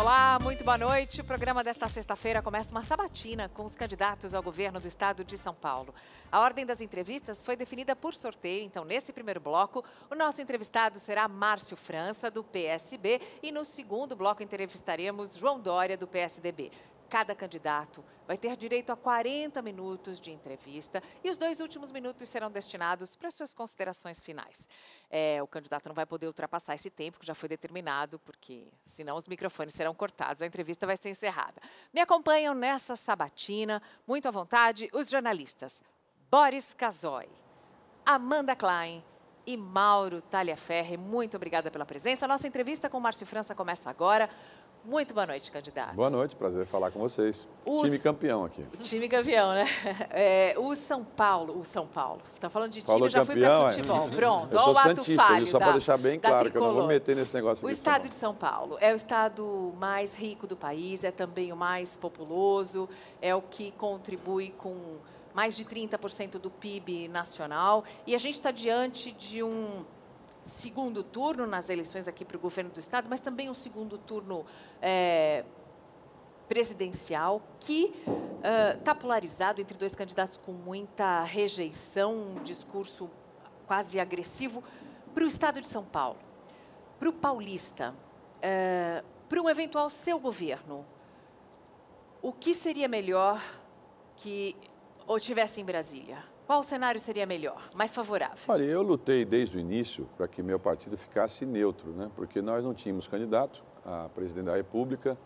Olá, muito boa noite. O programa desta sexta-feira começa uma sabatina com os candidatos ao governo do estado de São Paulo. A ordem das entrevistas foi definida por sorteio, então, nesse primeiro bloco, o nosso entrevistado será Márcio França, do PSB, e no segundo bloco entrevistaremos João Dória, do PSDB. Cada candidato vai ter direito a 40 minutos de entrevista e os dois últimos minutos serão destinados para suas considerações finais. É, o candidato não vai poder ultrapassar esse tempo que já foi determinado, porque senão os microfones serão cortados, a entrevista vai ser encerrada. Me acompanham nessa sabatina, muito à vontade, os jornalistas Boris Casoy, Amanda Klein e Mauro Talhaferre. Muito obrigada pela presença. A nossa entrevista com o Márcio França começa agora. Muito boa noite, candidato. Boa noite, prazer falar com vocês. O time campeão aqui. Time campeão, né? É, o São Paulo, o São Paulo. Está falando de time, Paulo já campeão, fui para futebol. É. Pronto, olha o ato falho. Só para deixar bem claro que eu não vou meter nesse negócio. O estado de São Paulo é o estado mais rico do país, é também o mais populoso, é o que contribui com mais de 30% do PIB nacional. E a gente está diante de um segundo turno nas eleições aqui para o governo do Estado, mas também um segundo turno é, presidencial que está uh, polarizado entre dois candidatos com muita rejeição, um discurso quase agressivo para o Estado de São Paulo, para o paulista, uh, para um eventual seu governo. O que seria melhor que ou tivesse em Brasília? Qual cenário seria melhor, mais favorável? Olha, eu lutei desde o início para que meu partido ficasse neutro, né? porque nós não tínhamos candidato a presidente da República.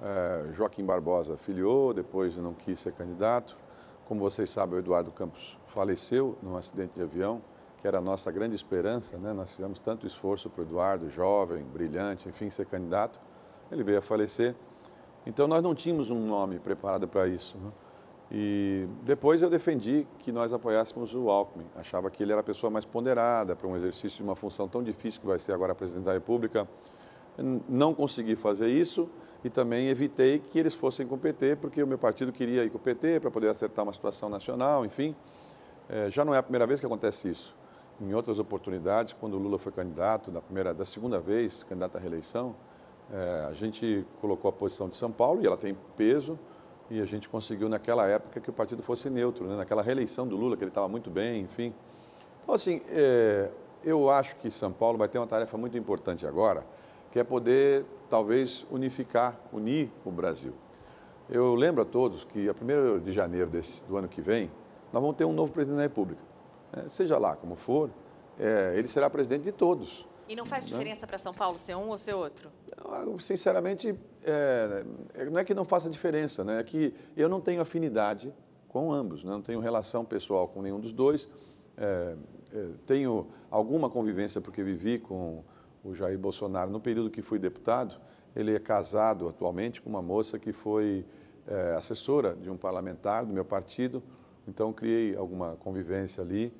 É, Joaquim Barbosa filiou, depois não quis ser candidato. Como vocês sabem, o Eduardo Campos faleceu num acidente de avião, que era a nossa grande esperança. Né? Nós fizemos tanto esforço para o Eduardo, jovem, brilhante, enfim, ser candidato. Ele veio a falecer. Então, nós não tínhamos um nome preparado para isso. Né? E depois eu defendi que nós apoiássemos o Alckmin. Achava que ele era a pessoa mais ponderada para um exercício de uma função tão difícil que vai ser agora presidente da República. Não consegui fazer isso e também evitei que eles fossem com o PT, porque o meu partido queria ir com o PT para poder acertar uma situação nacional, enfim. É, já não é a primeira vez que acontece isso. Em outras oportunidades, quando o Lula foi candidato, da, primeira, da segunda vez, candidato à reeleição, é, a gente colocou a posição de São Paulo e ela tem peso e a gente conseguiu naquela época que o partido fosse neutro, né? naquela reeleição do Lula, que ele estava muito bem, enfim. Então, assim, é, eu acho que São Paulo vai ter uma tarefa muito importante agora, que é poder, talvez, unificar, unir o Brasil. Eu lembro a todos que a 1 de janeiro desse, do ano que vem, nós vamos ter um novo presidente da República. É, seja lá como for, é, ele será presidente de todos. E não faz diferença né? para São Paulo ser um ou ser outro? Sinceramente, é, não é que não faça diferença, né? é que eu não tenho afinidade com ambos, né? não tenho relação pessoal com nenhum dos dois. É, é, tenho alguma convivência porque vivi com o Jair Bolsonaro no período que fui deputado. Ele é casado atualmente com uma moça que foi é, assessora de um parlamentar do meu partido, então criei alguma convivência ali.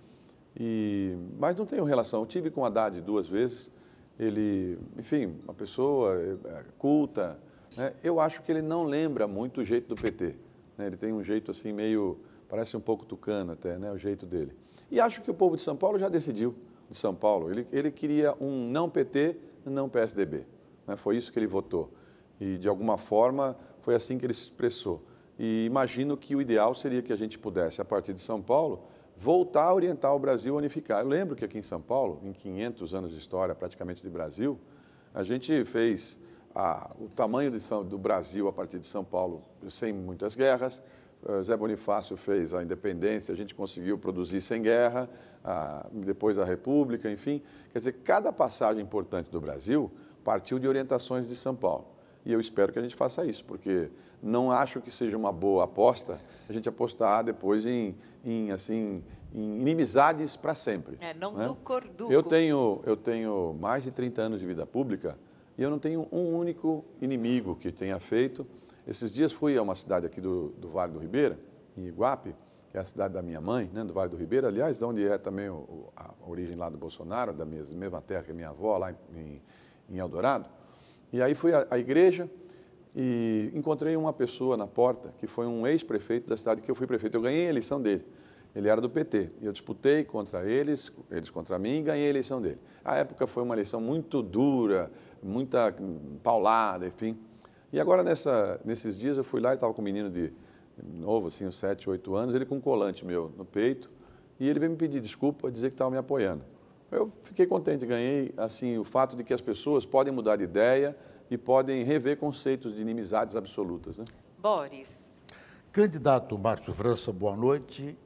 E, mas não tenho relação. Eu tive com o Haddad duas vezes. Ele, enfim, uma pessoa é, culta. Né? Eu acho que ele não lembra muito o jeito do PT. Né? Ele tem um jeito assim meio, parece um pouco tucano até, né? o jeito dele. E acho que o povo de São Paulo já decidiu, de São Paulo. Ele, ele queria um não PT, não PSDB. Né? Foi isso que ele votou. E, de alguma forma, foi assim que ele se expressou. E imagino que o ideal seria que a gente pudesse, a partir de São Paulo, voltar a orientar o Brasil a unificar. Eu lembro que aqui em São Paulo, em 500 anos de história praticamente de Brasil, a gente fez a, o tamanho de São, do Brasil a partir de São Paulo sem muitas guerras. Uh, Zé Bonifácio fez a independência, a gente conseguiu produzir sem guerra, a, depois a República, enfim. Quer dizer, cada passagem importante do Brasil partiu de orientações de São Paulo. E eu espero que a gente faça isso, porque não acho que seja uma boa aposta a gente apostar depois em, em assim, em inimizades para sempre. É, não né? do corduco. Eu tenho, eu tenho mais de 30 anos de vida pública e eu não tenho um único inimigo que tenha feito. Esses dias fui a uma cidade aqui do, do Vale do Ribeira, em Iguape, que é a cidade da minha mãe, né, do Vale do Ribeira, aliás, de onde é também o, a origem lá do Bolsonaro, da mesma, mesma terra que minha avó, lá em, em Eldorado. E aí fui à, à igreja, e encontrei uma pessoa na porta que foi um ex-prefeito da cidade que eu fui prefeito. Eu ganhei a eleição dele. Ele era do PT. E eu disputei contra eles, eles contra mim, e ganhei a eleição dele. A época foi uma eleição muito dura, muita paulada, enfim. E agora, nessa, nesses dias, eu fui lá e estava com um menino de novo, assim, uns 7, 8 anos, ele com um colante meu no peito, e ele veio me pedir desculpa, dizer que estava me apoiando. Eu fiquei contente, ganhei assim o fato de que as pessoas podem mudar de ideia e podem rever conceitos de inimizades absolutas. Né? Boris. Candidato Márcio França, boa noite.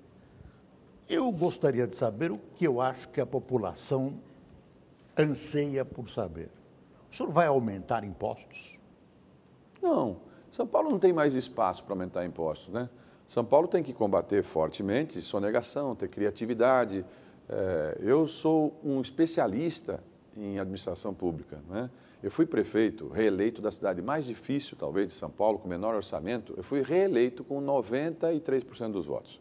Eu gostaria de saber o que eu acho que a população anseia por saber. O senhor vai aumentar impostos? Não. São Paulo não tem mais espaço para aumentar impostos, né? São Paulo tem que combater fortemente sonegação, ter criatividade. É, eu sou um especialista em administração pública, né? Eu fui prefeito, reeleito da cidade mais difícil, talvez, de São Paulo, com menor orçamento. Eu fui reeleito com 93% dos votos.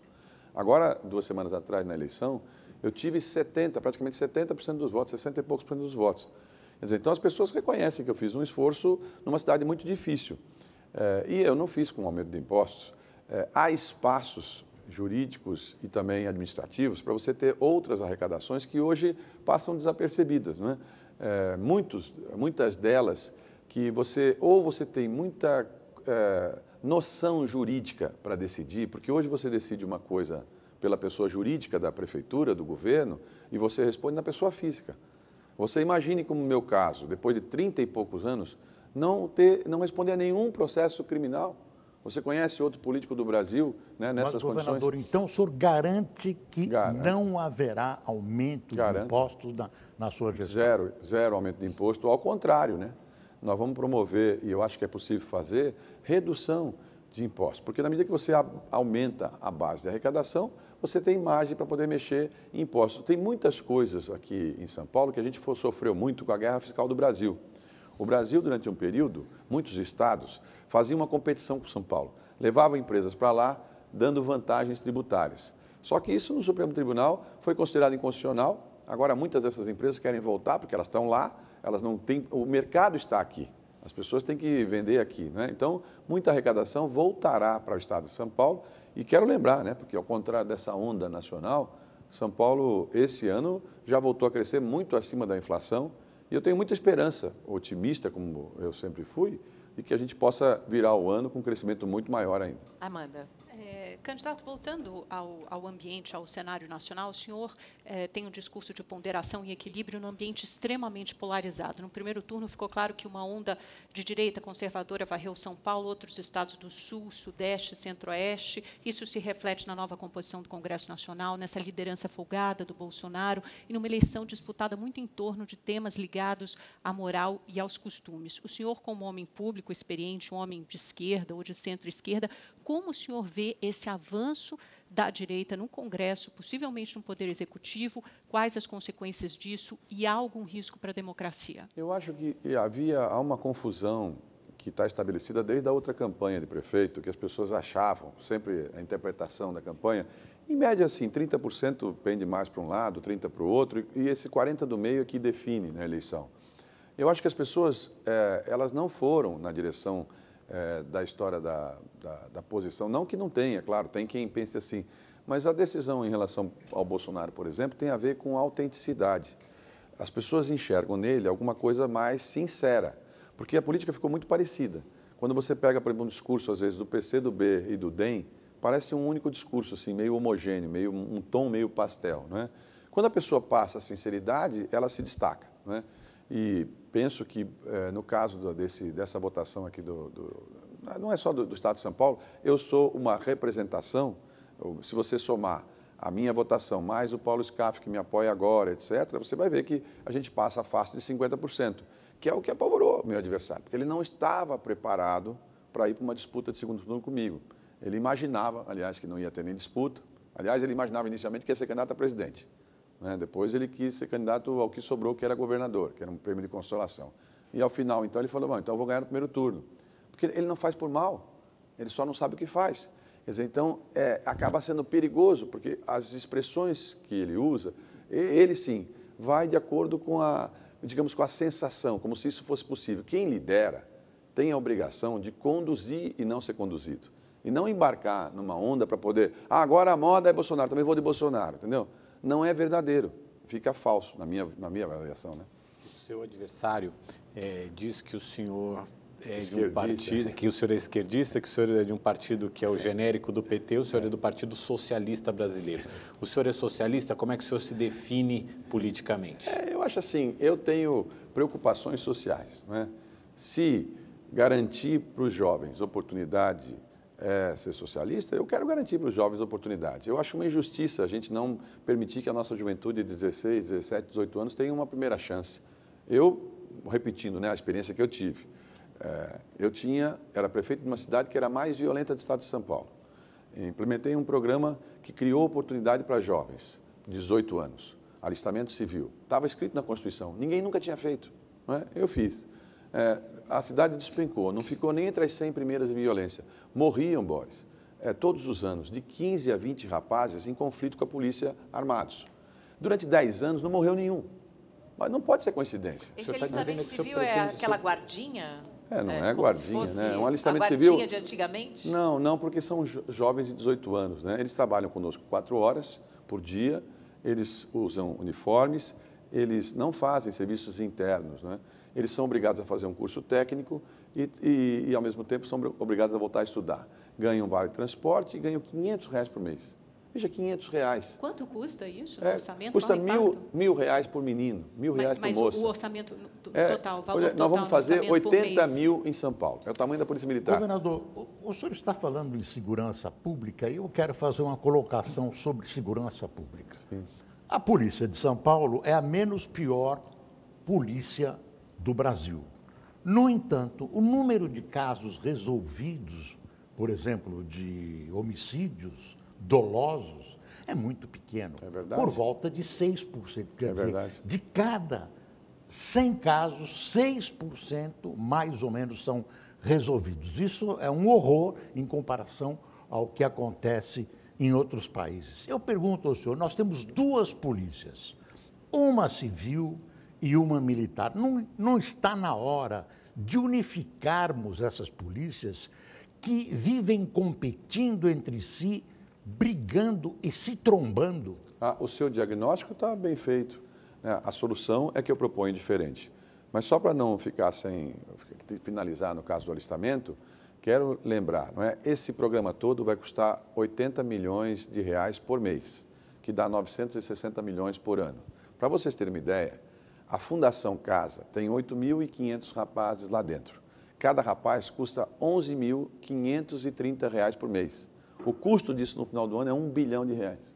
Agora, duas semanas atrás, na eleição, eu tive 70, praticamente 70% dos votos, 60 e poucos por cento dos votos. Quer dizer, então as pessoas reconhecem que eu fiz um esforço numa cidade muito difícil. É, e eu não fiz com aumento de impostos. É, há espaços jurídicos e também administrativos para você ter outras arrecadações que hoje passam desapercebidas. Não é? é, muitos, muitas delas que você, ou você tem muita é, noção jurídica para decidir, porque hoje você decide uma coisa pela pessoa jurídica da prefeitura, do governo, e você responde na pessoa física. Você imagine como no meu caso, depois de 30 e poucos anos, não, ter, não responder a nenhum processo criminal. Você conhece outro político do Brasil né, nessas Mas, condições? governador, então o senhor garante que garante. não haverá aumento garante. de impostos na, na sua gestão? Zero, zero aumento de imposto. Ao contrário, né? Nós vamos promover, e eu acho que é possível fazer, redução de impostos. Porque na medida que você aumenta a base de arrecadação, você tem margem para poder mexer em impostos. Tem muitas coisas aqui em São Paulo que a gente sofreu muito com a guerra fiscal do Brasil. O Brasil, durante um período, muitos estados faziam uma competição com São Paulo, levavam empresas para lá, dando vantagens tributárias. Só que isso no Supremo Tribunal foi considerado inconstitucional. Agora, muitas dessas empresas querem voltar porque elas estão lá, elas não têm, o mercado está aqui. As pessoas têm que vender aqui. Né? Então, muita arrecadação voltará para o estado de São Paulo. E quero lembrar, né, porque ao contrário dessa onda nacional, São Paulo, esse ano, já voltou a crescer muito acima da inflação. E eu tenho muita esperança, otimista como eu sempre fui, de que a gente possa virar o ano com um crescimento muito maior ainda. Amanda. Candidato, voltando ao, ao, ambiente, ao cenário nacional, o senhor é, tem um discurso de ponderação e equilíbrio num ambiente extremamente polarizado. No primeiro turno ficou claro que uma onda de direita conservadora varreu São Paulo, outros estados do Sul, Sudeste, Centro-Oeste. Isso se reflete na nova composição do Congresso Nacional, nessa liderança folgada do Bolsonaro e numa eleição disputada muito em torno de temas ligados à moral e aos costumes. O senhor, como homem público, experiente, um homem de esquerda ou de centro-esquerda, como o senhor vê esse avanço da direita no Congresso, possivelmente no Poder Executivo? Quais as consequências disso e há algum risco para a democracia? Eu acho que havia há uma confusão que está estabelecida desde a outra campanha de prefeito, que as pessoas achavam, sempre a interpretação da campanha, em média, assim, 30% pende mais para um lado, 30% para o outro, e esse 40% do meio é que define na eleição. Eu acho que as pessoas, é, elas não foram na direção é, da história da, da, da, posição. Não que não tenha, claro, tem quem pense assim. Mas a decisão em relação ao Bolsonaro, por exemplo, tem a ver com autenticidade. As pessoas enxergam nele alguma coisa mais sincera, porque a política ficou muito parecida. Quando você pega, por exemplo, um discurso, às vezes, do PC, do B e do DEM, parece um único discurso, assim, meio homogêneo, meio, um tom meio pastel. Não é? Quando a pessoa passa a sinceridade, ela se destaca. Não é? E penso que, eh, no caso do, desse, dessa votação aqui, do, do, não é só do, do, Estado de São Paulo, eu sou uma representação, se você somar a minha votação mais o Paulo Scaff, que me apoia agora, etc., você vai ver que a gente passa fácil de 50%, que é o que apavorou meu adversário, porque ele não estava preparado para ir para uma disputa de segundo turno comigo. Ele imaginava, aliás, que não ia ter nem disputa. Aliás, ele imaginava inicialmente que ia ser candidato a presidente. Né? Depois ele quis ser candidato ao que sobrou, que era governador, que era um prêmio de consolação. E ao final, então, ele falou, Bom, então eu vou ganhar no primeiro turno. Porque ele não faz por mal, ele só não sabe o que faz. Quer dizer, então, é, acaba sendo perigoso, porque as expressões que ele usa, ele sim, vai de acordo com a, digamos, com a sensação, como se isso fosse possível. Quem lidera tem a obrigação de conduzir e não ser conduzido. E não embarcar numa onda para poder, ah, agora a moda é Bolsonaro, também vou de Bolsonaro, entendeu? Não é verdadeiro, fica falso, na minha, na minha avaliação. Né? O seu adversário é, diz que o senhor é de um partido, que o senhor é esquerdista, que o senhor é de um partido que é o genérico do PT, o senhor é do Partido Socialista Brasileiro. O senhor é socialista, como é que o senhor se define politicamente? É, eu acho assim, eu tenho preocupações sociais. Não é? Se garantir para os jovens oportunidade é, ser socialista, eu quero garantir para os jovens oportunidade. Eu acho uma injustiça a gente não permitir que a nossa juventude de 16, 17, 18 anos tenha uma primeira chance. Eu, repetindo né, a experiência que eu tive, é, eu tinha, era prefeito de uma cidade que era a mais violenta do estado de São Paulo. Implementei um programa que criou oportunidade para jovens, 18 anos, alistamento civil. Estava escrito na Constituição, ninguém nunca tinha feito. É? Eu fiz. É, a cidade despencou, não ficou nem entre as 100 primeiras em violência. Morriam, Boris, é, todos os anos, de 15 a 20 rapazes em conflito com a polícia armados. Durante 10 anos não morreu nenhum. Mas não pode ser coincidência. Esse tá alistamento civil é aquela guardinha? É, não é, é guardinha, né? Um alistamento a guardinha civil. de antigamente? Não, não, porque são jo jovens de 18 anos, né? Eles trabalham conosco quatro horas por dia, eles usam uniformes, eles não fazem serviços internos, né? Eles são obrigados a fazer um curso técnico e, e, e, ao mesmo tempo, são obrigados a voltar a estudar. Ganham vale transporte e ganham 500 reais por mês. Veja, 500 reais. Quanto custa isso? É, orçamento? Custa mil, mil reais por menino, mil mas, reais por mas moça. Mas o orçamento é, total, o valor olha, total Nós vamos fazer 80 mil em São Paulo. É o tamanho da Polícia Militar. Governador, o, o senhor está falando em segurança pública e eu quero fazer uma colocação sobre segurança pública. Sim. A Polícia de São Paulo é a menos pior polícia do Brasil. No entanto, o número de casos resolvidos, por exemplo, de homicídios dolosos, é muito pequeno. É verdade. Por volta de 6%. Quer é dizer, verdade. de cada 100 casos, 6% mais ou menos são resolvidos. Isso é um horror em comparação ao que acontece em outros países. Eu pergunto ao senhor: nós temos duas polícias, uma civil e uma militar. Não, não está na hora de unificarmos essas polícias que vivem competindo entre si, brigando e se trombando? Ah, o seu diagnóstico está bem feito. Né? A solução é que eu proponho diferente. Mas só para não ficar sem finalizar no caso do alistamento, quero lembrar, não é? Esse programa todo vai custar 80 milhões de reais por mês, que dá 960 milhões por ano. Para vocês terem uma ideia, a Fundação Casa tem 8.500 rapazes lá dentro. Cada rapaz custa 11.530 reais por mês. O custo disso no final do ano é um bilhão de reais.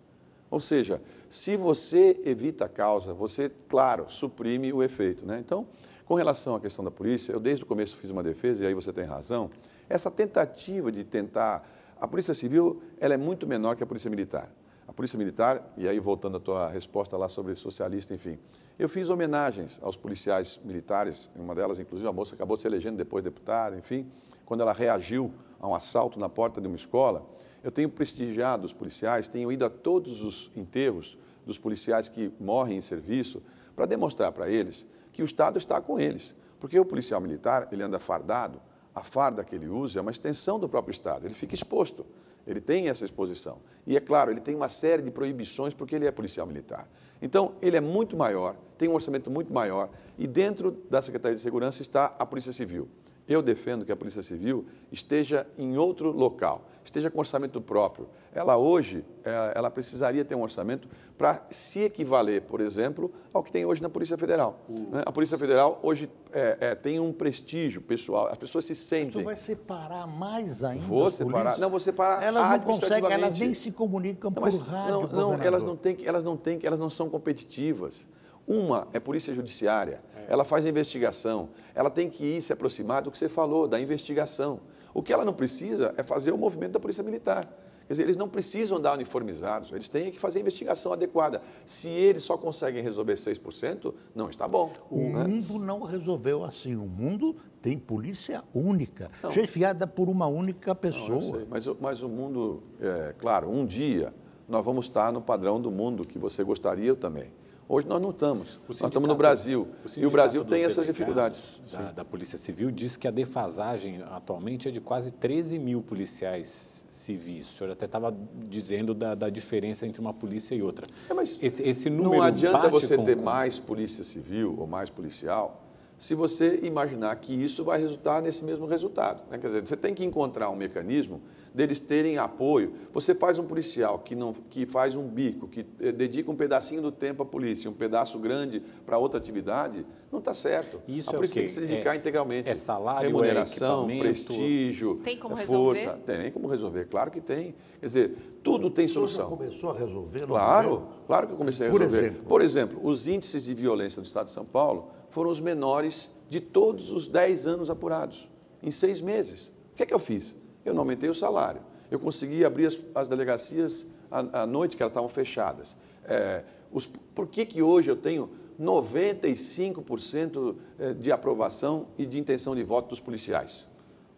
Ou seja, se você evita a causa, você, claro, suprime o efeito. Né? Então, com relação à questão da polícia, eu desde o começo fiz uma defesa, e aí você tem razão, essa tentativa de tentar... A Polícia Civil ela é muito menor que a Polícia Militar. A Polícia Militar, e aí voltando à tua resposta lá sobre socialista, enfim, eu fiz homenagens aos policiais militares, uma delas, inclusive, a moça acabou se elegendo depois deputada, enfim, quando ela reagiu a um assalto na porta de uma escola, eu tenho prestigiado os policiais, tenho ido a todos os enterros dos policiais que morrem em serviço para demonstrar para eles que o Estado está com eles. Porque o policial militar, ele anda fardado, a farda que ele usa é uma extensão do próprio Estado, ele fica exposto. Ele tem essa exposição. E é claro, ele tem uma série de proibições porque ele é policial militar. Então, ele é muito maior, tem um orçamento muito maior e dentro da Secretaria de Segurança está a Polícia Civil. Eu defendo que a Polícia Civil esteja em outro local, esteja com orçamento próprio. Ela hoje, é, ela precisaria ter um orçamento para se equivaler, por exemplo, ao que tem hoje na Polícia Federal. Uh. A Polícia Federal hoje é, é, tem um prestígio pessoal, as pessoas se sentem... Você vai separar mais ainda Vou separar, não, vou separar Elas não conseguem, elas nem se comunicam não, por rádio, Não, não elas não têm, elas não têm, elas não são competitivas. Uma é polícia judiciária, ela faz a investigação, ela tem que ir se aproximar do que você falou, da investigação. O que ela não precisa é fazer o movimento da polícia militar. Quer dizer, eles não precisam andar uniformizados, eles têm que fazer a investigação adequada. Se eles só conseguem resolver 6%, não está bom. O né? mundo não resolveu assim. O mundo tem polícia única, não. chefiada por uma única pessoa. Não, mas, mas, o mundo, é, claro, um dia nós vamos estar no padrão do mundo que você gostaria, eu também. Hoje nós não estamos. Nós estamos no Brasil. O e o Brasil tem essas dificuldades. Da, da, Polícia Civil diz que a defasagem atualmente é de quase 13 mil policiais civis. O senhor até estava dizendo da, da, diferença entre uma polícia e outra. É, mas esse, esse número não adianta você ter com... mais polícia civil ou mais policial se você imaginar que isso vai resultar nesse mesmo resultado. Né? Quer dizer, você tem que encontrar um mecanismo deles terem apoio. Você faz um policial que, não, que faz um bico, que eh, dedica um pedacinho do tempo à polícia, um pedaço grande para outra atividade, não está certo. Isso a é polícia o quê? tem que se dedicar É- integralmente. é salário, remuneração, é prestígio, Tem como é resolver? força. Tem como resolver, claro que tem. Quer dizer, tudo tem solução. começou a resolver? Claro, resolveu? claro que eu comecei a Por resolver. exemplo? Por exemplo, os índices de violência do Estado de São Paulo foram os menores de todos os 10 anos apurados, em seis meses. O que é que eu fiz? Eu não aumentei o salário. Eu consegui abrir as, as delegacias à, à noite, que elas estavam fechadas. É, os- por que, que hoje eu tenho 95% eh, de aprovação e de intenção de voto dos policiais?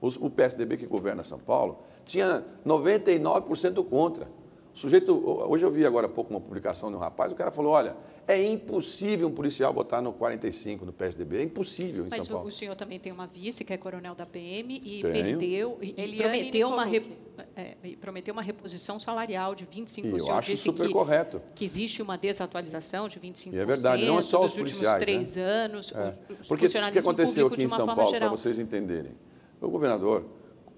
Os- o PSDB que governa São Paulo tinha 99% contra. O sujeito, hoje eu vi agora há pouco uma publicação de um rapaz, o cara falou, olha, é impossível um policial votar no 45 no PSDB, é impossível em Mas São o, Paulo. o senhor também tem uma vice, que é coronel da PM, e Tenho. perdeu e, e Eliane prometeu, uma é, prometeu uma reposição salarial de 25%. E eu acho disse super que, correto. que existe uma desatualização de 25% E é verdade, não é só os últimos policiais, né? três anos. É. Porque o que aconteceu aqui em São Paulo, para vocês entenderem? O governador,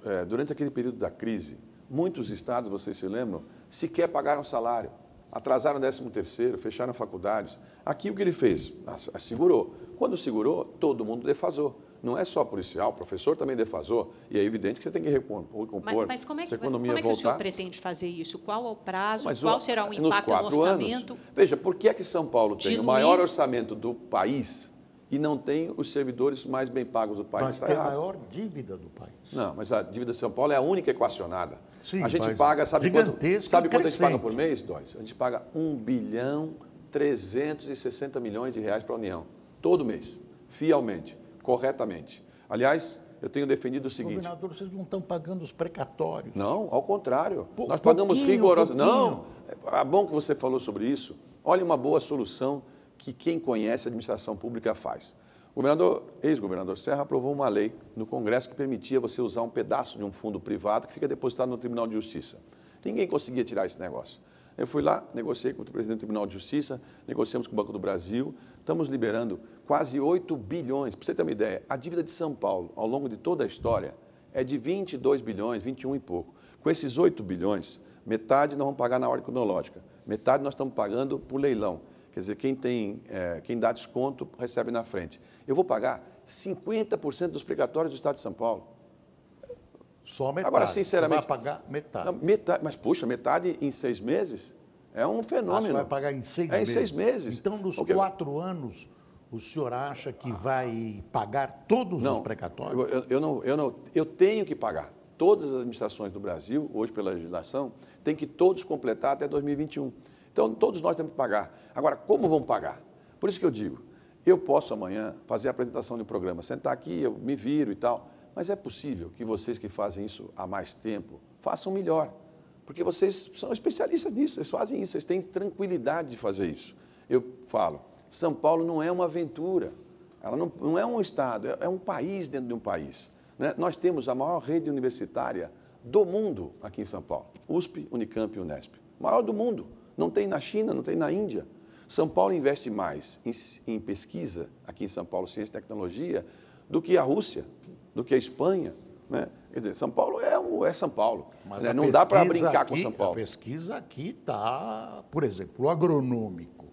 eh, durante aquele período da crise, muitos estados, vocês se lembram, sequer pagaram salário, atrasaram o 13 terceiro, fecharam faculdades. Aqui o que ele fez? Segurou. Quando segurou, todo mundo defasou. Não é só policial, o professor também defasou. E é evidente que você tem que recompor, Mas, mas como é que, a economia como é que o senhor pretende fazer isso? Qual é o prazo? Mas Qual será o nos impacto no orçamento? Anos, veja, por que é que São Paulo tem Diluir- o maior orçamento do país e não tem os servidores mais bem pagos do país? Mas Está tem a maior dívida do país. Não, mas a dívida de São Paulo é a única equacionada. Sim, a gente paga, sabe quanto, sabe quanto a gente paga por mês, Dóis? A gente paga 1 bilhão 360 milhões de reais para a União, todo mês, fielmente, corretamente. Aliás, eu tenho defendido o seguinte, Governador, vocês não estão pagando os precatórios. não, ao contrário. Pou- Nós pagamos rigorosamente. Não, pouquinho. é bom que você falou sobre isso. Olha uma boa solução que quem conhece a administração pública faz. O governador, ex-governador Serra aprovou uma lei no Congresso que permitia você usar um pedaço de um fundo privado que fica depositado no Tribunal de Justiça. Ninguém conseguia tirar esse negócio. Eu fui lá, negociei com o presidente do Tribunal de Justiça, negociamos com o Banco do Brasil, estamos liberando quase 8 bilhões. Para você ter uma ideia, a dívida de São Paulo, ao longo de toda a história, é de 22 bilhões, 21 e pouco. Com esses 8 bilhões, metade nós vamos pagar na ordem cronológica, metade nós estamos pagando por leilão. Quer dizer, quem, tem, eh, quem dá desconto recebe na frente. Eu vou pagar 50% dos precatórios do Estado de São Paulo. Só metade. Agora, sinceramente- Você vai pagar metade. Não, metade, mas, puxa, metade em seis meses é um Ah, fenômeno. você vai pagar em seis É em meses. seis meses. Então, nos quatro anos, o senhor acha que vai pagar todos os Não, precatórios? eu, eu- eu não, eu, não, eu tenho que pagar. Todas as administrações do Brasil, hoje pela legislação, têm que todos completar até 2021. Então, todos nós temos que pagar. Agora, como vão pagar? Por isso que eu digo, eu posso amanhã fazer a apresentação de um programa, sentar aqui, eu me viro e tal, mas é possível que vocês que fazem isso há mais tempo façam melhor. Porque vocês são especialistas nisso, vocês fazem isso, vocês têm tranquilidade de fazer isso. Eu falo, São Paulo não é uma aventura, ela não, não é um estado, é, é um país dentro de um país. né? Nós temos a maior rede universitária do mundo aqui em São Paulo, USP, Unicamp e Unesp. Maior do mundo, não tem na China, não tem na Índia. São Paulo investe mais em, em pesquisa, aqui em São Paulo, ciência e tecnologia, do que a Rússia, do que a Espanha. Né? Quer dizer, São Paulo é, um- é São Paulo. Mas né? Não dá para brincar com aqui- São Paulo. A pesquisa aqui está, por exemplo, o agronômico.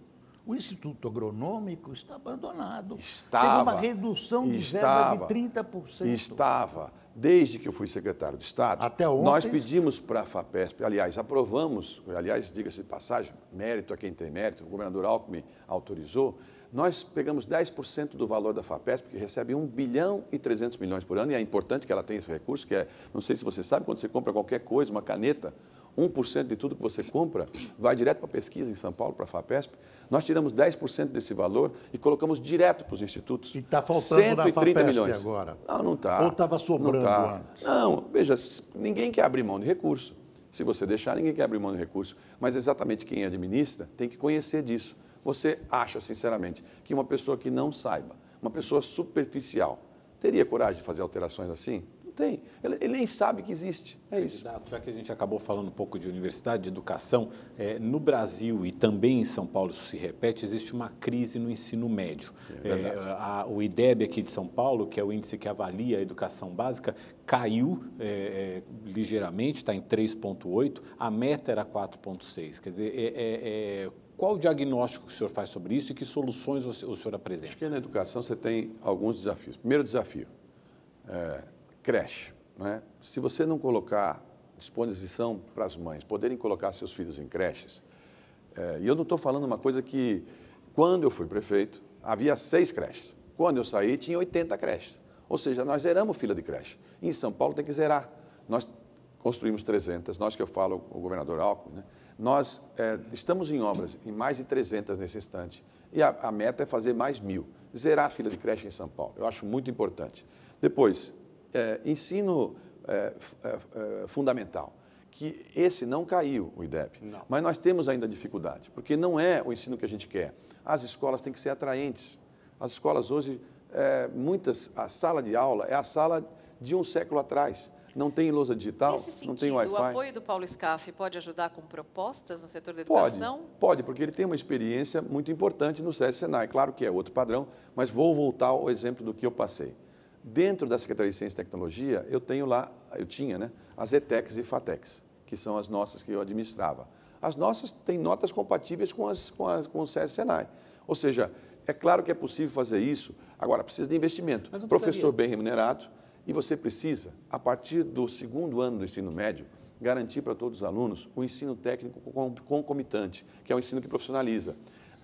O Instituto Agronômico está abandonado. Estava. Teve uma redução de estava, verba de 30%. Estava. Desde que eu fui secretário de Estado, Até ontem- nós pedimos para a FAPESP, aliás, aprovamos, aliás, diga-se de passagem, mérito a quem tem mérito, o governador Alckmin autorizou, nós pegamos 10% do valor da FAPESP, que recebe 1 bilhão e 300 milhões por ano, e é importante que ela tenha esse recurso, que é, não sei se você sabe, quando você compra qualquer coisa, uma caneta, 1% de tudo que você compra vai direto para a pesquisa em São Paulo, para a FAPESP. Nós tiramos 10% desse valor e colocamos direto para os institutos. E está faltando na 130 FAPESP milhões. agora? Não, não está. Ou estava sobrando não tá. antes? Não, veja, ninguém quer abrir mão de recurso. Se você deixar, ninguém quer abrir mão de recurso. Mas exatamente quem administra tem que conhecer disso. Você acha, sinceramente, que uma pessoa que não saiba, uma pessoa superficial, teria coragem de fazer alterações assim? Tem. Ele, ele nem sabe que existe. É isso. Candidato, já que a gente acabou falando um pouco de universidade, de educação, é, no Brasil e também em São Paulo isso se repete, existe uma crise no ensino médio. É É, a- o IDEB aqui de São Paulo, que é o índice que avalia a educação básica, caiu é, é, ligeiramente, está em 3,8, a meta era 4,6. Quer dizer, é- é- qual o diagnóstico que o senhor faz sobre isso e que soluções o senhor apresenta? Acho que na educação você tem alguns desafios. Primeiro desafio, é, creche. Né? Se você não colocar disposição para as mães poderem colocar seus filhos em creches, é, e eu não estou falando uma coisa que, quando eu fui prefeito, havia seis creches. Quando eu saí, tinha 80 creches. Ou seja, nós zeramos fila de creche. Em São Paulo tem que zerar. Nós construímos 300, nós que eu falo, o governador Alckmin, né? nós é, estamos em obras, em mais de 300 nesse instante. E a, a meta é fazer mais mil. Zerar a fila de creche em São Paulo. Eu acho muito importante. Depois, é, ensino é, é, é, fundamental, que esse não caiu, o IDEB. Não. Mas nós temos ainda dificuldade, porque não é o ensino que a gente quer. As escolas têm que ser atraentes. As escolas hoje, é, muitas, a sala de aula é a sala de um século atrás. Não tem lousa digital, Nesse não tem sentido, o Wi-Fi. apoio do Paulo Scaff pode ajudar com propostas no setor da Pode, educação? pode, porque ele tem uma experiência muito importante no SESI Senai. Claro que é outro padrão, mas vou voltar ao exemplo do que eu passei. Dentro da Secretaria de Ciência e Tecnologia, eu tenho lá, eu tinha, né, as ETECs e FATECs, que são as nossas que eu administrava. As nossas têm notas compatíveis com, as, com, as, com o SESI Senai. Ou seja, é claro que é possível fazer isso, agora precisa de investimento. Professor bem remunerado, e você precisa, a partir do segundo ano do ensino médio, garantir para todos os alunos o ensino técnico con- concomitante, que é o ensino que profissionaliza.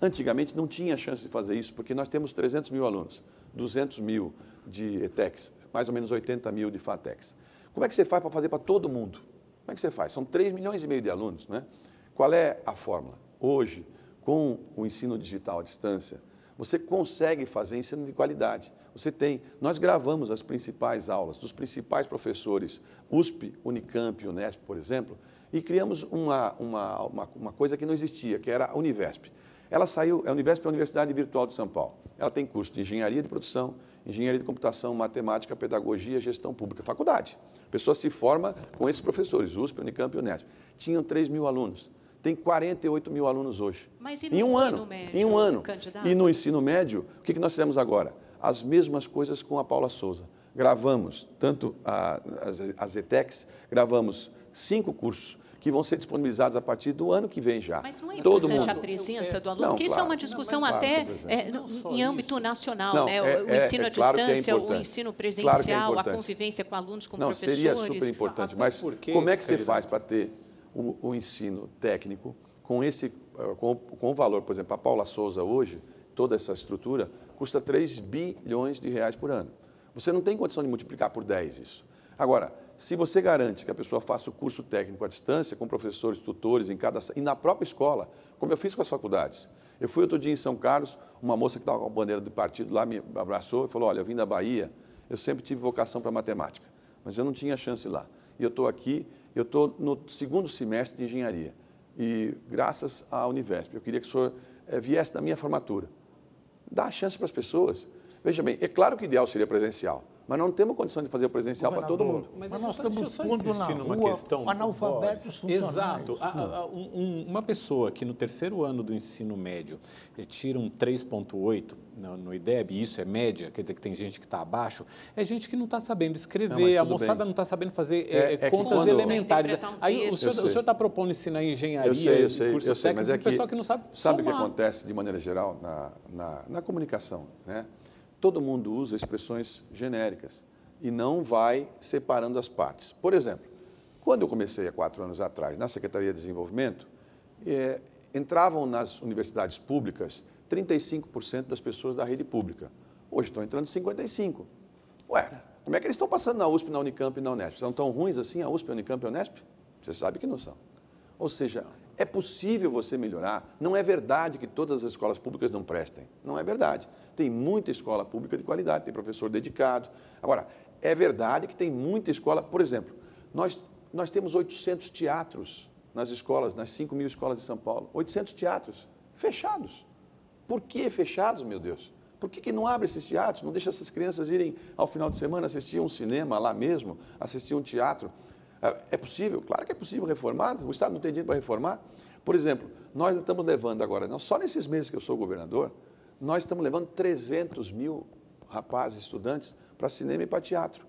Antigamente não tinha chance de fazer isso, porque nós temos 300 mil alunos, 200 mil de ETECs, mais ou menos 80 mil de FATECs. Como é que você faz para fazer para todo mundo? Como é que você faz? São 3 milhões e meio de alunos, né? Qual é a fórmula? Hoje, com o ensino digital à distância, você consegue fazer ensino de qualidade. Você tem, nós gravamos as principais aulas dos principais professores, USP, Unicamp, Unesp, por exemplo, e criamos uma, uma, uma, uma coisa que não existia, que era a Univesp. Ela saiu, a Univesp é a Universidade Virtual de São Paulo. Ela tem curso de engenharia de produção, engenharia de computação, matemática, pedagogia, gestão pública, faculdade. A pessoa se forma com esses professores, USP, Unicamp e Unesp. Tinham 3 mil alunos. Tem 48 mil alunos hoje. Mas e no em um ensino ano, médio, em um ano. candidato? E no ensino médio, o que nós fizemos agora? As mesmas coisas com a Paula Souza. Gravamos tanto a- as, as ETECs, gravamos cinco cursos que vão ser disponibilizados a partir do ano que vem já. Mas não é Todo importante mundo. a presença do aluno, Não, porque isso é claro. uma discussão Não, claro até é é, em âmbito isso. nacional, Não, né? O, é- o é- ensino é à claro é distância, o ensino Claro é presencial, a convivência com alunos, com Não, professores. seria super importante, mas porque, como é que você faz para ter o, o ensino técnico com esse, eh, com, com o valor, por exemplo, a Paula Souza hoje, toda essa estrutura, custa 3 bilhões de reais por ano. Você não tem condição de multiplicar por 10 isso. Agora, se você garante que a pessoa faça o curso técnico à distância, com professores, tutores em cada e na própria escola, como eu fiz com as faculdades. Eu fui outro dia em São Carlos, uma moça que estava com a bandeira do partido lá me abraçou e falou: Olha, eu vim da Bahia, eu sempre tive vocação para matemática, mas eu não tinha chance lá. E eu estou aqui, eu estou no segundo semestre de engenharia. E graças à Univesp, eu queria que o senhor eh, viesse na minha formatura. Dá chance para as pessoas. Veja bem, é claro que o ideal seria presencial, mas não temos condição de fazer o presencial para todo mundo. Mas, Mas nós estamos pondo na rua questão, analfabetos funcionais. Exato. A- a- a- um- um- uma pessoa que no terceiro ano do ensino médio eh, tira um 3,8 no, no IDEB, e isso é média, quer dizer que tem gente que está abaixo, é gente que não está sabendo Não, escrever, mas a moçada bem. não está sabendo fazer É- eh, é que contas quando- elementares. Um Aí o senhor está propondo ensinar engenharia, Eu sei, eu sei, curso eu sei, técnico, mas é que pessoal que não sabe sabe o que acontece de maneira geral na, na, na comunicação, né? Todo mundo usa expressões genéricas e não vai separando as partes. Por exemplo, quando eu comecei há quatro anos atrás na Secretaria de Desenvolvimento, eh, entravam nas universidades públicas 35% das pessoas da rede pública. Hoje estão entrando 55%. Ué, como é que eles estão passando na USP, na Unicamp e na Unesp? São tão ruins assim a USP, a Unicamp e a Unesp? Você sabe que não são. Ou seja, é possível você melhorar. Não é verdade que todas as escolas públicas não prestem. Não é verdade. Tem muita escola pública de qualidade, tem professor dedicado. Agora, é verdade que tem muita escola, por exemplo, nós, nós temos 800 teatros nas escolas, nas 5 mil escolas de São Paulo. 800 teatros fechados. Por que fechados, meu Deus? Por que, que não abre esses teatros? Não deixa essas crianças irem ao final de semana assistir um cinema lá mesmo, assistir um teatro? É, é possível? Claro que é possível reformar. O Estado não tem dinheiro para reformar. Por exemplo, nós estamos levando agora, não, só nesses meses que eu sou governador, nós estamos levando 300 mil rapazes, estudantes, para cinema e para teatro.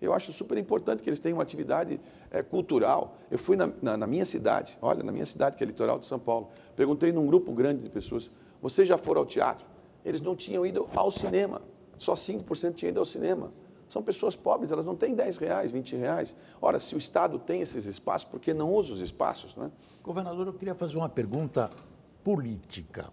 Eu acho super importante que eles tenham uma atividade é, cultural. Eu fui na, na, na, minha cidade, olha, na minha cidade, que é litoral de São Paulo, perguntei num grupo grande de pessoas, vocês já foram ao teatro? Eles não tinham ido ao cinema, só 5% tinham ido ao cinema. São pessoas pobres, elas não têm 10 reais, 20 reais. Ora, se o Estado tem esses espaços, por que não usa os espaços? Né? Governador, eu queria fazer uma pergunta política.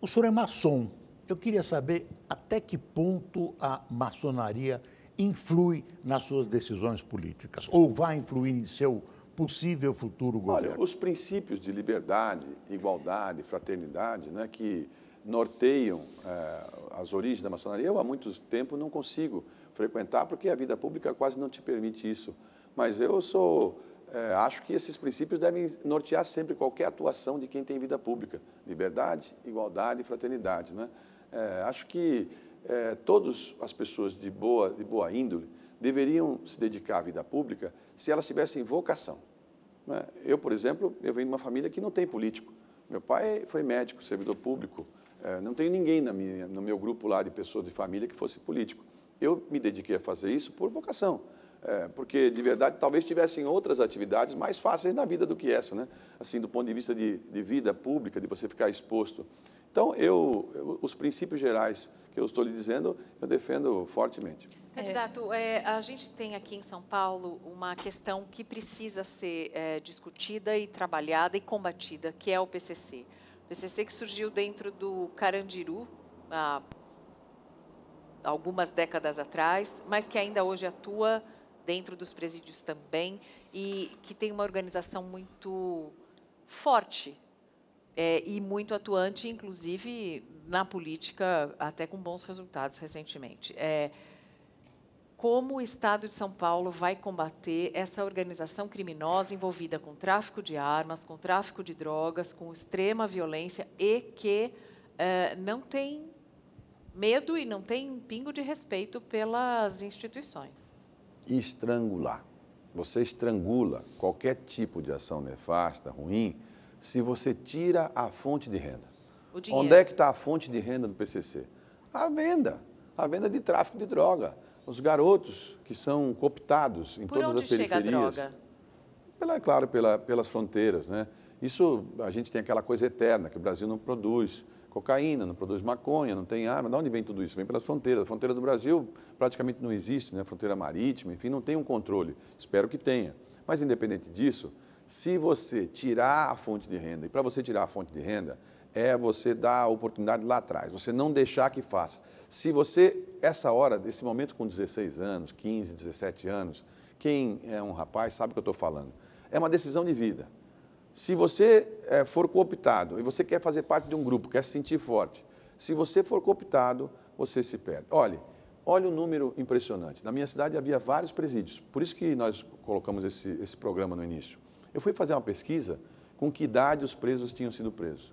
O senhor é maçom. Eu queria saber até que ponto a maçonaria influi nas suas decisões políticas, ou vai influir em seu possível futuro governo? Olha, os princípios de liberdade, igualdade, fraternidade, né, que norteiam é, as origens da maçonaria, eu há muito tempo não consigo frequentar, porque a vida pública quase não te permite isso. Mas eu sou, é, acho que esses princípios devem nortear sempre qualquer atuação de quem tem vida pública. Liberdade, igualdade e fraternidade. Né? É, acho que é, todas as pessoas de boa, de boa índole deveriam se dedicar à vida pública se elas tivessem vocação. Né? Eu, por exemplo, eu venho de uma família que não tem político. Meu pai foi médico, servidor público. É, não tenho ninguém minha, no meu grupo lá de pessoas de família que fosse político. Eu me dediquei a fazer isso por vocação. É, porque, de verdade, talvez tivessem outras atividades mais fáceis na vida do que essa, né? Assim, do ponto de vista de, de vida pública, de você ficar exposto. Então, eu, eu, os princípios gerais que eu estou lhe dizendo, eu defendo fortemente. Candidato, é, a gente tem aqui em São Paulo uma questão que precisa ser é, discutida e trabalhada e combatida, que é o PCC. O PCC que surgiu dentro do Carandiru, há algumas décadas atrás, mas que ainda hoje atua dentro dos presídios também e que tem uma organização muito forte é, e muito atuante, inclusive na política, até com bons resultados recentemente. É, como o Estado de São Paulo vai combater essa organização criminosa envolvida com tráfico de armas, com tráfico de drogas, com extrema violência e que é, não tem medo e não tem pingo de respeito pelas instituições? Estrangular. Você estrangula qualquer tipo de ação nefasta, ruim, se você tira a fonte de renda. Onde é que está a fonte de renda do PCC? A venda, a venda de tráfico de droga. Os garotos que são cooptados em Por todas as periferias. Chega a droga? Pela, claro, pela, pelas fronteiras. Né? Isso, a gente tem aquela coisa eterna, que o Brasil não produz cocaína, não produz maconha, não tem arma. De onde vem tudo isso? Vem pelas fronteiras. A fronteira do Brasil praticamente não existe, né? fronteira marítima, enfim, não tem um controle. Espero que tenha. Mas, independente disso, se você tirar a fonte de renda, e para você tirar a fonte de renda, é você dar a oportunidade lá atrás, você não deixar que faça. Se você, essa hora, esse momento com 16 anos, 15, 17 anos, quem é um rapaz sabe o que eu estou falando. É uma decisão de vida. Se você é, for cooptado e você quer fazer parte de um grupo, quer se sentir forte, se você for cooptado, você se perde. Olhe, olha o número impressionante. Na minha cidade havia vários presídios, por isso que nós colocamos esse, esse programa no início. Eu fui fazer uma pesquisa com que idade os presos tinham sido presos.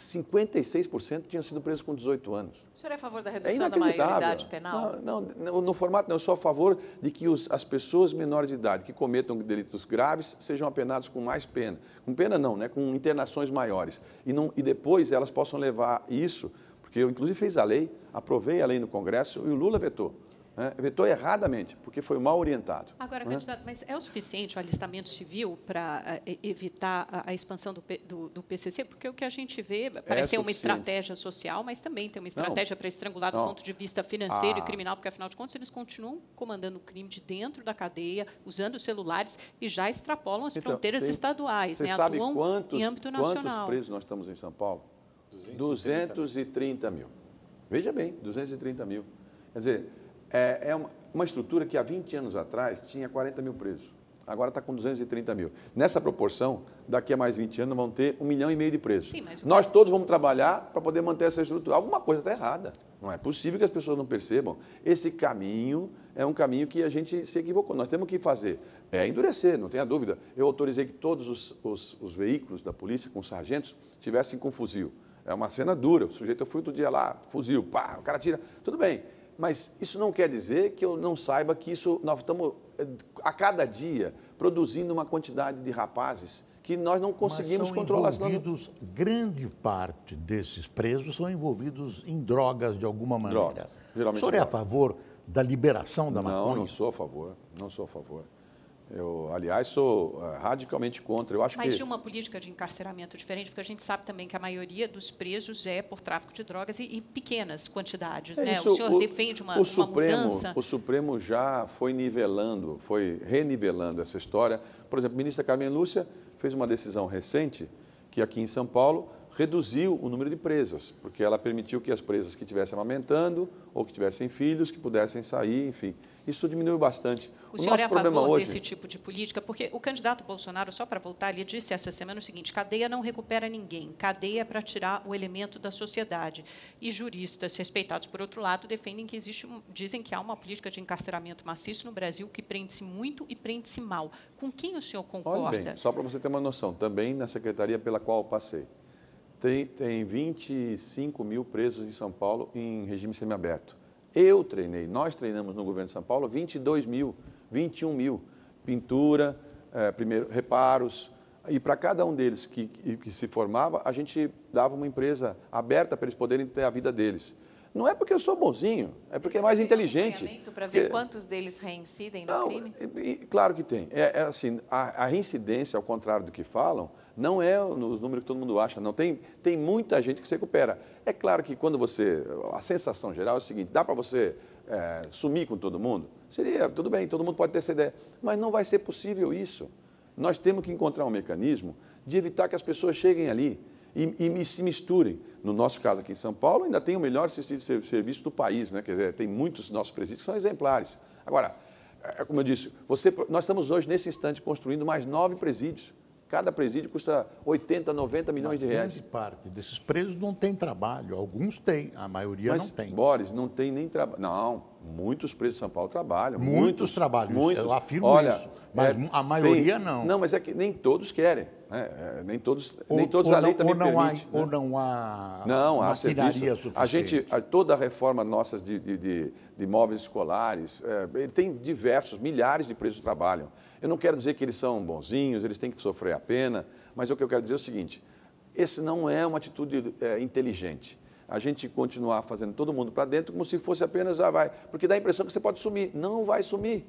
56% tinham sido presos com 18 anos. O senhor é a favor da é redução é da maioridade penal? Não, não, no formato não, eu sou a favor de que os, as pessoas menores de idade que cometam delitos graves sejam apenadas com mais pena. Com pena não, né, com internações maiores. E, não, e depois elas possam levar isso, porque eu inclusive fiz a lei, aprovei a lei no Congresso e o Lula vetou né, vetou erradamente, porque foi mal orientado. Agora, né? candidato, mas é o suficiente o alistamento civil para uh, evitar a, a expansão do, do, do, PCC? Porque o que a gente vê é parece é ser uma estratégia social, mas também tem uma estratégia para estrangular do não. ponto de vista financeiro ah. e criminal, porque, afinal de contas, eles continuam comandando o crime de dentro da cadeia, usando celulares e já extrapolam as então, fronteiras cê, estaduais, cê né, sabe atuam quantos, em âmbito nacional. Quantos presos nós estamos em São Paulo? 230, 230 mil. Veja bem, 230 mil. Quer dizer, é, é uma, estrutura que há 20 anos atrás tinha 40 mil presos. Agora está com 230 mil. Nessa proporção, daqui a mais 20 anos vão ter um milhão e meio de presos. Sim, mas... Nós todos vamos trabalhar para poder manter essa estrutura. Alguma coisa está errada. Não é possível que as pessoas não percebam. Esse caminho é um caminho que a gente se equivocou. Nós temos que fazer é endurecer, não tenha dúvida. Eu autorizei que todos os, os, os veículos da polícia com sargentos tivessem com fuzil. É uma cena dura. O sujeito, eu fui outro dia lá, fuzil, pá, o cara tira. Tudo bem. Mas isso não quer dizer que eu não saiba que isso nós estamos eh, a cada dia produzindo uma quantidade de rapazes que nós não conseguimos Mas são controlar. Envolvidos, grande parte desses presos são envolvidos em drogas de alguma maneira. Drogas, geralmente o senhor é a favor da liberação da Não, maconha? não sou a favor. Não sou a favor. Eu, aliás, sou eh, radicalmente contra. Eu acho Mas que de uma política de encarceramento diferente, porque a gente sabe também que a maioria dos presos é por tráfico de drogas e, e pequenas quantidades. É né? isso, o senhor defende uma, o uma Supremo, mudança. O Supremo já foi nivelando, foi renivelando essa história. Por exemplo, a ministra Carmen Lúcia fez uma decisão recente que aqui em São Paulo reduziu o número de presas, porque ela permitiu que as presas que estivessem amamentando ou que tivessem filhos, que pudessem sair, enfim. Isso diminuiu bastante. O, senhor é a problema favor hoje, desse tipo de política? Porque o candidato Bolsonaro, só para voltar, ele disse essa semana o seguinte: cadeia não recupera ninguém, cadeia é para tirar o elemento da sociedade. E juristas respeitados, por outro lado, defendem que existe, dizem que há uma política de encarceramento maciço no Brasil que prende-se muito e prende-se mal. Com quem o senhor concorda? Olha bem, só para você ter uma noção, também na secretaria pela qual eu passei, tem, tem 25 mil presos em São Paulo em regime semiaberto. Eu treinei, nós treinamos no governo de São Paulo 22 mil, 21 mil. Pintura, eh, primeiro, reparos. E para cada um deles que, que, que se formava, a gente dava uma empresa aberta para eles poderem ter a vida deles. Não é porque eu sou bonzinho, é porque é mais tem inteligente. Para ver Porque- quantos deles reincidem no não, crime? e- e- claro que tem. É, é assim, a, a reincidência, ao contrário do que falam, não é os números que todo mundo acha, não. Tem, tem muita gente que se recupera. É claro que quando você. A sensação geral é o seguinte: dá para você é, sumir com todo mundo? Seria, tudo bem, todo mundo pode ter essa ideia. Mas não vai ser possível isso. Nós temos que encontrar um mecanismo de evitar que as pessoas cheguem ali e, e se misturem. No nosso caso aqui em São Paulo, ainda tem o melhor serviço do país, né? quer dizer, tem muitos nossos presídios que são exemplares. Agora, é como eu disse, você, nós estamos hoje, nesse instante, construindo mais nove presídios. Cada presídio custa 80, 90 milhões de reais. Grande parte desses presos não tem trabalho. Alguns têm, a maioria Mas, não tem. Boris, não tem nem trabalho. Não, muitos presos de São Paulo trabalham. Muitos trabalham, Muitos. eu afirmo Olha, isso. Mas é, a maioria tem- não. Não, mas é que nem todos querem. né? É, nem todos, nem Ou- todos ou a lei não- também ou não há, permite. né? Ou não há Não, há serviço. A gente, a- toda a reforma nossa de, de, de, de imóveis escolares, é, tem diversos, milhares de presos que trabalham. Eu não quero dizer que eles são bonzinhos, eles têm que sofrer a pena, mas o que eu quero dizer é o seguinte: esse não é uma atitude é, inteligente. A gente continuar fazendo todo mundo para dentro como se fosse apenas, ah, vai, porque dá a impressão que você pode sumir. Não vai sumir.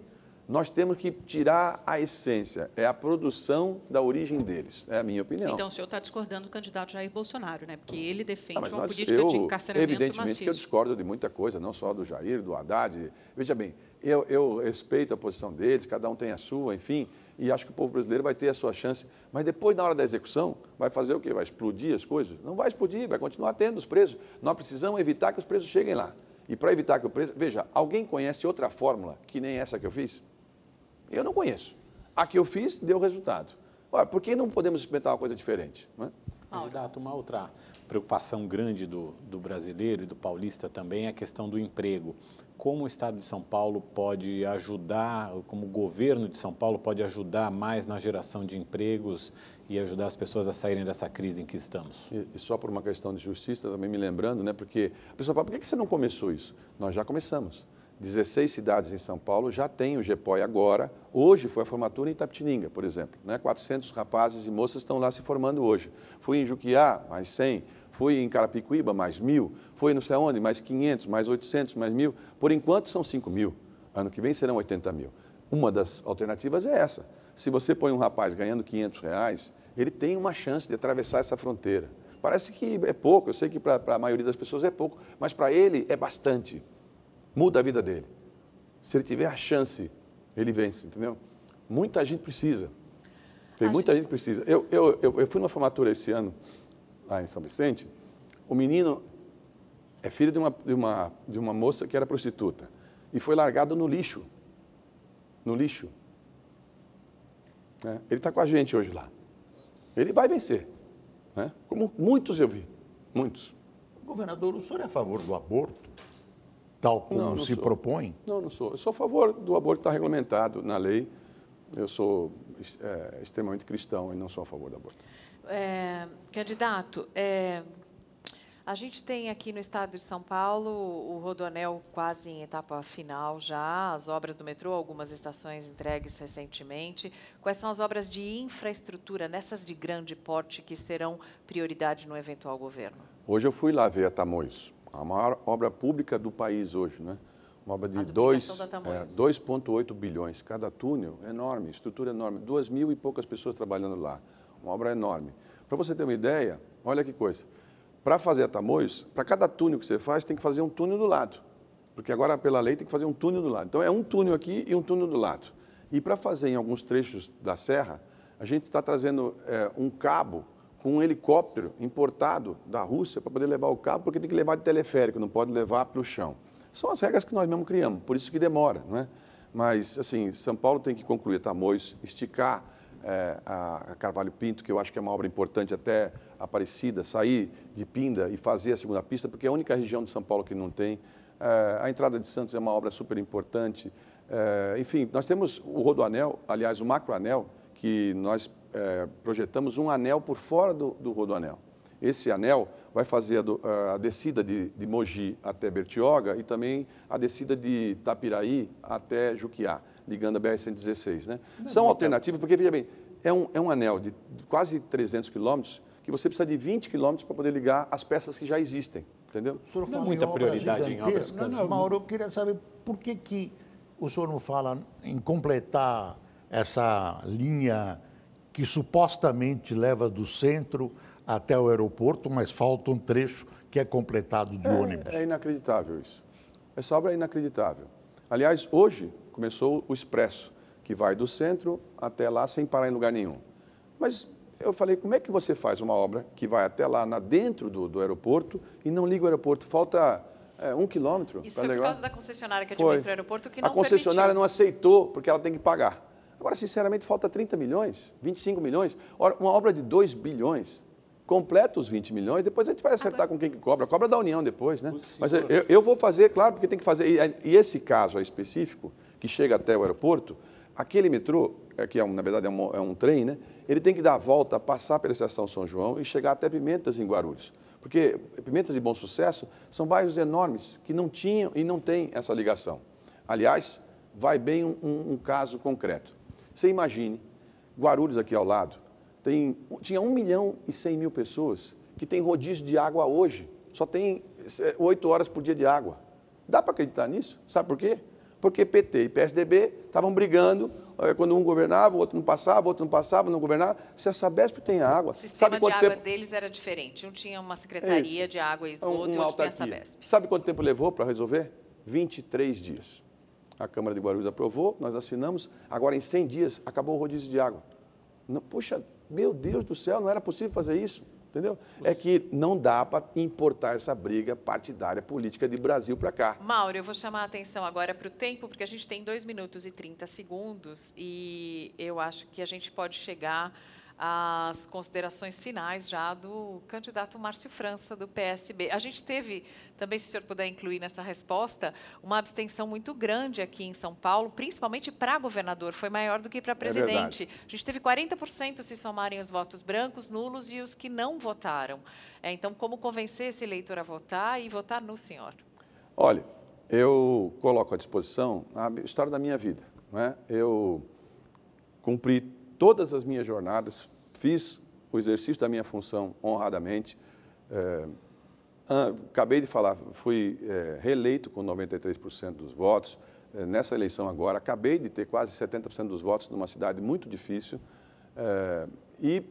Nós temos que tirar a essência, é a produção da origem deles, é a minha opinião. Então, o senhor está discordando do candidato Jair Bolsonaro, né? Porque ele defende Ah, uma nós- política eu, de encarceramento Evidentemente que eu maciço. discordo de muita coisa, não só do Jair, do Haddad. Veja bem, eu, eu respeito a posição deles, cada um tem a sua, enfim, e acho que o povo brasileiro vai ter a sua chance. Mas depois, na hora da execução, vai fazer o quê? Vai explodir as coisas? Não vai explodir, vai continuar tendo os presos. Nós precisamos evitar que os presos cheguem lá. E para evitar que o preso. Veja, alguém conhece outra fórmula que nem essa que eu fiz? Eu não conheço. A que eu fiz deu resultado. Por que não podemos experimentar uma coisa diferente? não é? Candidato, uma outra preocupação grande do, do brasileiro e do paulista também é a questão do emprego. Como o Estado de São Paulo pode ajudar, como o governo de São Paulo pode ajudar mais na geração de empregos e ajudar as pessoas a saírem dessa crise em que estamos? E, e só por uma questão de justiça, também me lembrando, né, porque a pessoa fala, por que você não começou isso? Nós já começamos. 16 cidades em São Paulo já têm o GEPOI agora. Hoje foi a formatura em Itapetininga, por exemplo. Né? 400 rapazes e moças estão lá se formando hoje. Fui em Juquiá, mais 100. Fui em Carapicuíba, mais mil. Fui não sei onde, mais 500, mais 800, mais mil. Por enquanto são 5 mil. Ano que vem serão 80 mil. Uma das alternativas é essa. Se você põe um rapaz ganhando 500 reais, ele tem uma chance de atravessar essa fronteira. Parece que é pouco, eu sei que para a maioria das pessoas é pouco, mas para ele é bastante. Muda a vida dele. Se ele tiver a chance, ele vence, entendeu? Muita gente precisa. Tem muita gente que precisa. Eu, eu, eu, eu fui numa formatura esse ano, lá em São Vicente. O menino é filho de uma, de uma, de uma moça que era prostituta e foi largado no lixo. No lixo. né? Ele está com a gente hoje lá. Ele vai vencer. né? Como muitos eu vi. Muitos. Governador, o senhor é a favor do aborto, tal como Não, não se sou. propõe? Não, não sou. Eu sou a favor do aborto estar regulamentado na lei. Eu sou é, extremamente cristão e não sou a favor do aborto. É, candidato, é, A gente tem aqui no estado de São Paulo o Rodoanel quase em etapa final já, as obras do metrô, algumas estações entregues recentemente. Quais são as obras de infraestrutura, nessas de grande porte, que serão prioridade no eventual governo? Hoje eu fui lá ver a Tamoios, a maior obra pública do país hoje, né? Uma obra de 2,8 é, bilhões. Cada túnel enorme, estrutura enorme. Duas mil e poucas pessoas trabalhando lá. Uma obra enorme. Para você ter uma ideia, olha que coisa. Para fazer a Tamoios, para cada túnel que você faz, tem que fazer um túnel do lado. Porque agora, pela lei, tem que fazer um túnel do lado. Então, é um túnel aqui e um túnel do lado. E para fazer em alguns trechos da serra, a gente está trazendo é, um cabo com um helicóptero importado da Rússia para poder levar o cabo, porque tem que levar de teleférico, não pode levar para o chão. São as regras que nós mesmos criamos, por isso que demora, não é? Mas, assim, São Paulo tem que concluir Tamoios, esticar é, a, Carvalho Pinto, que eu acho que é uma obra importante até Aparecida, sair de Pinda e fazer a segunda pista, porque é a única região de São Paulo que não tem. É, a entrada de Santos é uma obra super importante. É, enfim, nós temos o Rodoanel, aliás, o Macroanel, que nós é, projetamos um anel por fora do, do Rodoanel. Esse anel vai fazer a, do, a descida de, de, Mogi até Bertioga e também a descida de Tapiraí até Juquiá, ligando a BR-116. Né? São alternativas, porque, veja bem, é um, é um anel de quase 300 quilômetros que você precisa de 20 quilômetros para poder ligar as peças que já existem, entendeu? O senhor fala muita prioridade em obras. Não, não, Mauro, eu queria saber por que, que o senhor não fala em completar essa linha que supostamente leva do centro até o aeroporto, mas falta um trecho que é completado de é, ônibus. É inacreditável isso. Essa obra é inacreditável. Aliás, hoje começou o expresso, que vai do centro até lá sem parar em lugar nenhum. Mas eu falei, como é que você faz uma obra que vai até lá na, dentro do, do aeroporto e não liga o aeroporto? Falta é, um quilômetro. Isso foi por causa da concessionária que administra o aeroporto que não A concessionária permitiu. não aceitou, porque ela tem que pagar. Agora, sinceramente, falta 30 milhões, 25 milhões. Ora, uma obra de 2 bilhões, completa os 20 milhões, depois a gente vai acertar Agora... com quem que cobra. Cobra da União depois, né? Mas eu, eu, vou fazer, claro, porque tem que fazer. E, e, esse caso específico, que chega até o aeroporto, aquele metrô, é, que é um, na verdade é um, é um trem, né? Ele tem que dar a volta, passar pela estação São João e chegar até Pimentas, em Guarulhos. Porque Pimentas e Bom Sucesso são bairros enormes que não tinham e não têm essa ligação. Aliás, vai bem um, um, um caso concreto. Você imagine, Guarulhos aqui ao lado, tem, tinha 1 milhão e 100 mil pessoas que tem rodízio de água hoje. Só tem 8 horas por dia de água. Dá para acreditar nisso? Sabe por quê? Porque PT e PSDB estavam brigando, quando um governava, o outro não passava, o outro não passava, não governava. Se a Sabesp tem água... O sistema de água tempo... deles era diferente. Um tinha uma secretaria é de água e esgoto um, um e outro tinha a Sabesp. Sabe quanto tempo levou para resolver? 23 dias a Câmara de Guarulhos aprovou, nós assinamos, agora em 100 dias acabou o rodízio de água. Não, poxa, meu Deus do céu, não era possível fazer isso, entendeu? É que não dá para importar essa briga partidária política de Brasil para cá. Mauro, eu vou chamar a atenção agora para o tempo, porque a gente tem 2 minutos e 30 segundos e eu acho que a gente pode chegar as considerações finais já do candidato Márcio França, do PSB. A gente teve, também, se o senhor puder incluir nessa resposta, uma abstenção muito grande aqui em São Paulo, principalmente para governador, foi maior do que para é presidente. É a gente teve 40% se somarem os votos brancos, nulos e os que não votaram. É, então, como convencer esse eleitor a votar e votar no senhor? Olha, eu coloco à disposição a história da minha vida. É? Eu cumpri todas as minhas jornadas, fiz o exercício da minha função honradamente. É, acabei de falar, fui é, reeleito com 93% dos votos. É, nessa eleição agora, acabei de ter quase 70% dos votos numa cidade muito difícil. É, e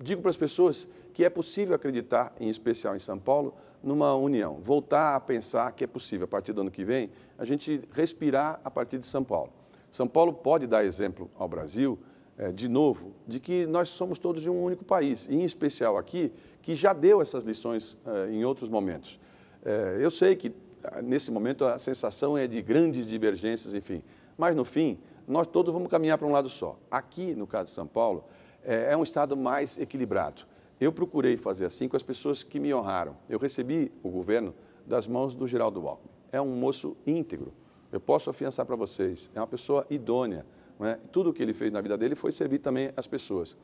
digo para as pessoas que é possível acreditar, em especial em São Paulo, numa união. Voltar a pensar que é possível, a partir do ano que vem, a gente respirar a partir de São Paulo. São Paulo pode dar exemplo ao Brasil é, de novo, de que nós somos todos de um único país, e em especial aqui, que já deu essas lições é, em outros momentos. É, eu sei que ah, nesse momento a sensação é de grandes divergências, enfim, mas no fim, nós todos vamos caminhar para um lado só. Aqui, no caso de São Paulo, é, é um estado mais equilibrado. Eu procurei fazer assim com as pessoas que me honraram. Eu recebi o governo das mãos do Geraldo Alckmin. É um moço íntegro. Eu posso afiançar para vocês. É uma pessoa idônea, é? Tudo o que ele fez na vida dele foi servir também as pessoas.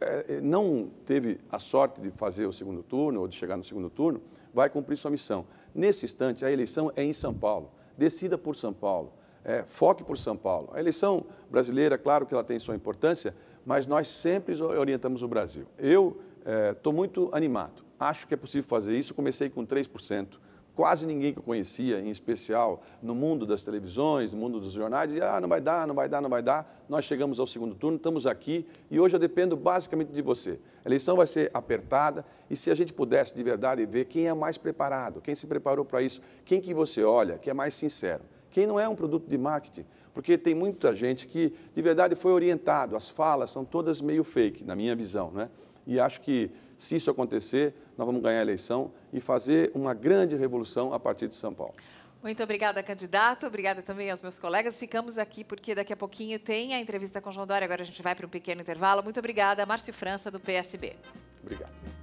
é, não teve a sorte de fazer o segundo turno ou de chegar no segundo turno, vai cumprir sua missão. Nesse instante, a eleição é em São Paulo. Decida por São Paulo. É, foque por São Paulo. A eleição brasileira, claro que ela tem sua importância, mas nós sempre orientamos o Brasil. Eu estou é, muito animado. Acho que é possível fazer isso. Comecei com 3% quase ninguém que eu conhecia, em especial no mundo das televisões, no mundo dos jornais, dizia, ah, não vai dar, não vai dar, não vai dar. Nós chegamos ao segundo turno, estamos aqui e hoje eu dependo basicamente de você. A eleição vai ser apertada e se a gente pudesse de verdade ver quem é mais preparado, quem se preparou para isso, quem que você olha, que é mais sincero. Quem não é um produto de marketing, porque tem muita gente que de verdade foi orientado, as falas são todas meio fake, na minha visão, né? E acho que, se isso acontecer, nós vamos ganhar a eleição e fazer uma grande revolução a partir de São Paulo. Muito obrigada, candidato. Obrigada também aos meus colegas. Ficamos aqui porque daqui a pouquinho tem a entrevista com o João Dória. Agora a gente vai para um pequeno intervalo. Muito obrigada, Márcio França, do PSB. Obrigado.